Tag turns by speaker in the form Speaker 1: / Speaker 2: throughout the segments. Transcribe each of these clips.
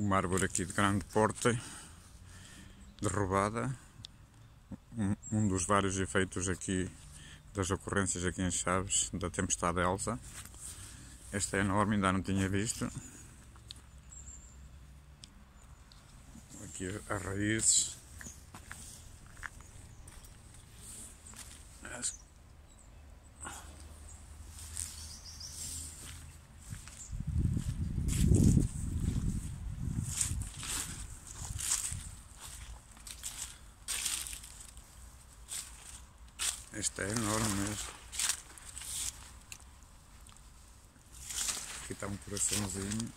Speaker 1: uma árvore aqui de grande porte derrubada um, um, dos vários efeitos aqui das ocorrências aqui em Chaves da tempestade Elsa. Esta é enorme, ainda não tinha visto. Aqui as raízes Este é enorme mesmo. Aqui está um coraçãozinho.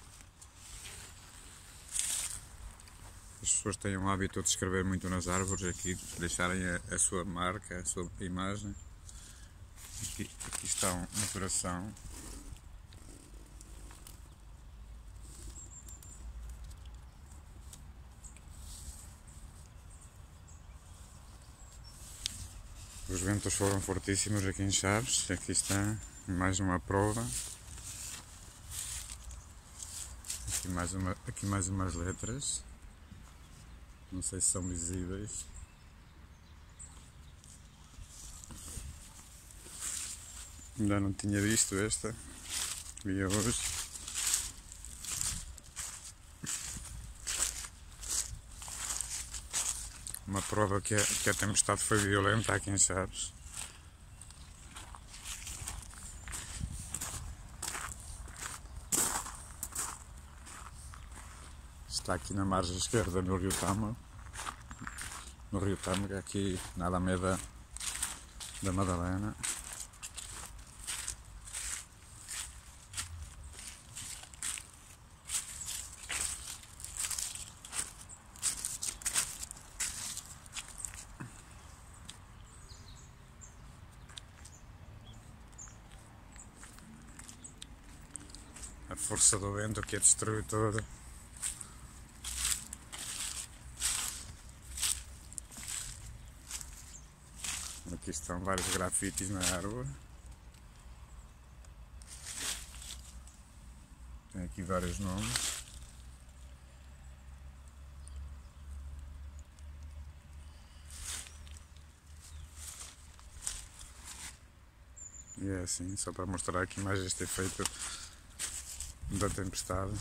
Speaker 1: As pessoas têm o hábito de escrever muito nas árvores aqui, deixarem a, a sua marca, a sua imagem. Aqui, aqui está um, um coração. Os ventos foram fortíssimos aqui em Chaves. Aqui está mais uma prova. Aqui mais, uma, aqui mais umas letras. Não sei se são visíveis. Ainda não tinha visto esta. Vi hoje. Uma prova que a, que a tempestade foi violenta aqui em. Está aqui na margem esquerda no Rio Tama. No Rio Tâmega, aqui na Alameda da Madalena. A força do vento que a destruiu toda. Aqui estão vários grafites na árvore. Tem aqui vários nomes. E é assim, só para mostrar aqui mais este efeito da tempestade.